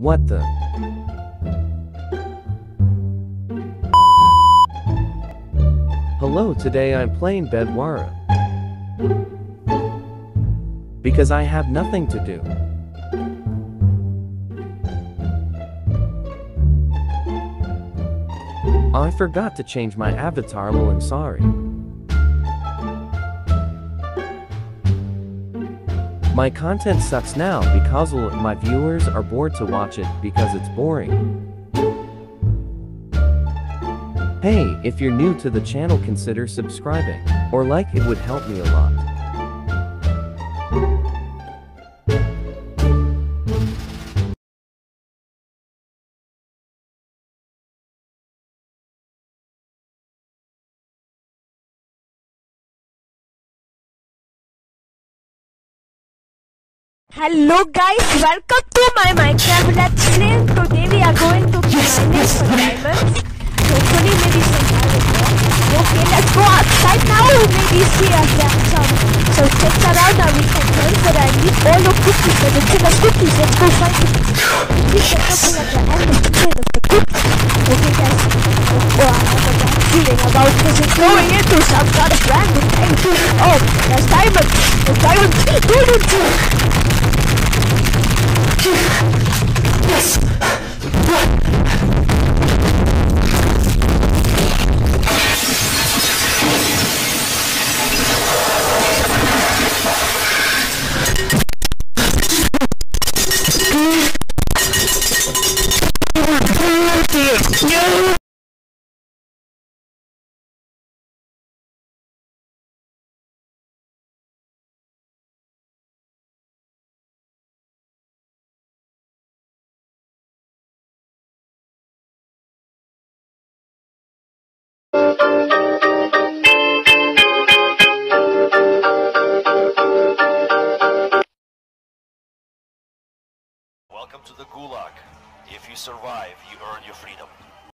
What the? Hello, today I'm playing Bedwars. Because I have nothing to do. I forgot to change my avatar, well, I'm sorry. My content sucks now because my viewers are bored to watch it because it's boring. Hey, if you're new to the channel consider subscribing, or like it would help me a lot. Hello guys, welcome to my Minecraft Let's Play. Today we are going to mining for diamonds. Hopefully maybe some diamonds. Okay, let's go outside now. Maybe see us there some some things around and we can hunt but I need all the cookies and the chicken cookies. Let's go find the cookies. are looking at the end of the chain of the cookies. Okay guys, oh, I have a bad feeling about this is going into some kind of random thing. Oh, there's diamonds. There's diamonds. Diamonds. Yes! Welcome to the Gulag. If you survive, you earn your freedom.